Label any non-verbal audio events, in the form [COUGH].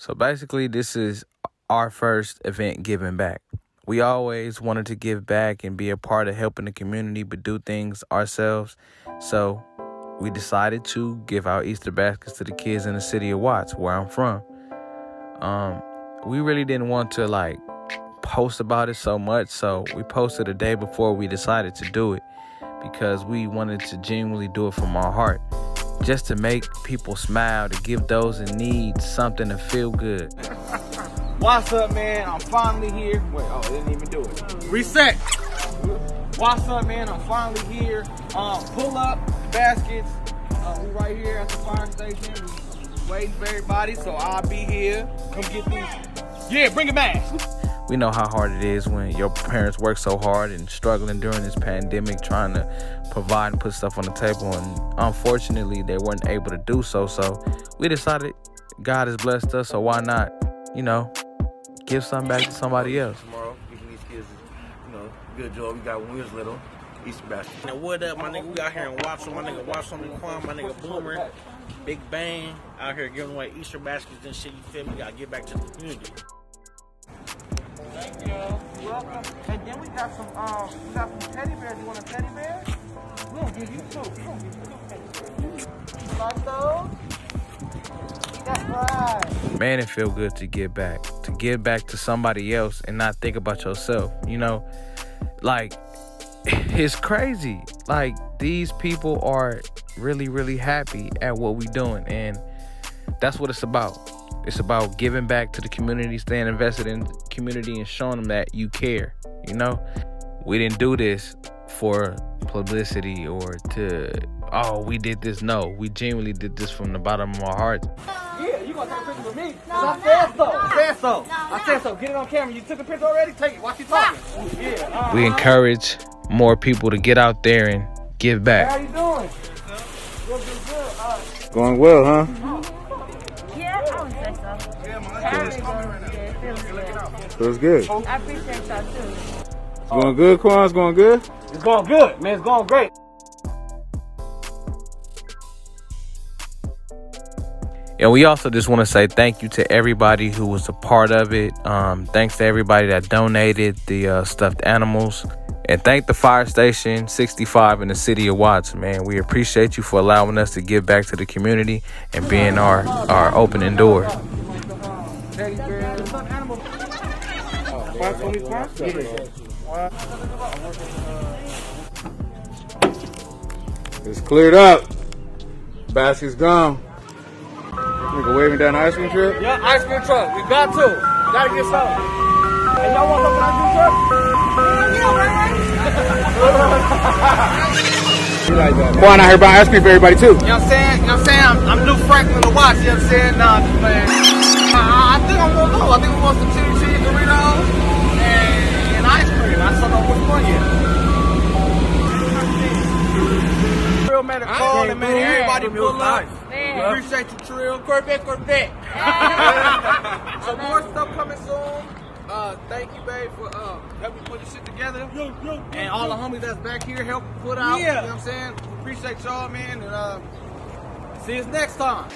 So basically, this is our first event giving back. We always wanted to give back and be a part of helping the community, but do things ourselves. So we decided to give our Easter baskets to the kids in the city of Watts, where I'm from. Um, we really didn't want to like post about it so much, so we posted a day before we decided to do it because we wanted to genuinely do it from our heart just to make people smile, to give those in need something to feel good. What's up, man? I'm finally here. Wait, oh, didn't even do it. Reset. What's up, man? I'm finally here. Um, pull up baskets. Uh, we right here at the fire station. We waiting for everybody, so I'll be here. Come get these. Yeah, bring it back. We know how hard it is when your parents work so hard and struggling during this pandemic, trying to provide and put stuff on the table. And unfortunately, they weren't able to do so. So we decided God has blessed us, so why not, you know, give something back to somebody else. Tomorrow, giving these kids, you know, good job. We got when we was little. Easter basket. Now what up, my nigga? We out here in Watson, my nigga watch Watson Quan, my nigga Boomer, Big Bang, out here giving away Easter baskets and shit. You feel me? Gotta give back to the community. And then we got some um we got some teddy bears. You want a teddy bear? We'll give you two. We'll give you two teddy bears. Like those? Right. Man, it feel good to give back. To give back to somebody else and not think about yourself. You know, like [LAUGHS] it's crazy. Like these people are really, really happy at what we doing, and that's what it's about. It's about giving back to the community, staying invested in the community, and showing them that you care. You know, we didn't do this for publicity or to oh we did this. No, we genuinely did this from the bottom of our hearts. Yeah, you gonna take a picture with me? No, I said so. I said so. I said so. Get it on camera. You took a picture already? Take it. Watch you talking. Yeah. Uh, We encourage more people to get out there and give back. How back. you doing? Good, good, good. Uh, Going well, huh? Yeah, I would say so. Yeah, it feels good. Feels good. I appreciate y'all too. It's going good, Quan? It's going good? it's going good, man. It's going great. And we also just want to say thank you to everybody who was a part of it. Um, thanks to everybody that donated the uh, stuffed animals. And thank the fire station 65 in the city of Watts, man. We appreciate you for allowing us to give back to the community and being our, our opening door. Teddy bears. Five twenty five. It's cleared up. Basket's gone. Nigga waving down the ice cream truck? Yeah, ice cream truck. We got to. Gotta get some. And y'all want some ice cream truck? You like that, Quan out here buying ice cream for everybody, too. You know what I'm saying? You know what I'm saying? I'm, I'm New Franklin to watch. You know what I'm saying? Nah, just playing. I, I think I'm gonna go. I think we want some chili cheese Doritos and, and ice cream. I don't know which one yet. Trill made a call and made everybody pull up. Man. Appreciate you, Trill. Corvette, Corvette. [LAUGHS] so more stuff coming soon. Uh, thank you, babe, for uh, helping put this shit together. and all the homies that's back here help put out. You know what I'm saying? Appreciate y'all, man. And uh, see us next time.